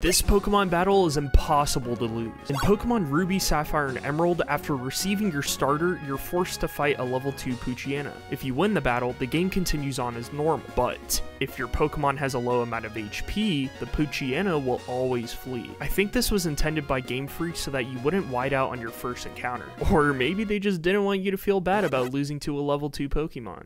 This Pokemon battle is impossible to lose. In Pokemon Ruby, Sapphire, and Emerald, after receiving your starter, you're forced to fight a level 2 Poochyena. If you win the battle, the game continues on as normal, but if your Pokemon has a low amount of HP, the Poochyena will always flee. I think this was intended by Game Freak so that you wouldn't white out on your first encounter. Or maybe they just didn't want you to feel bad about losing to a level 2 Pokemon.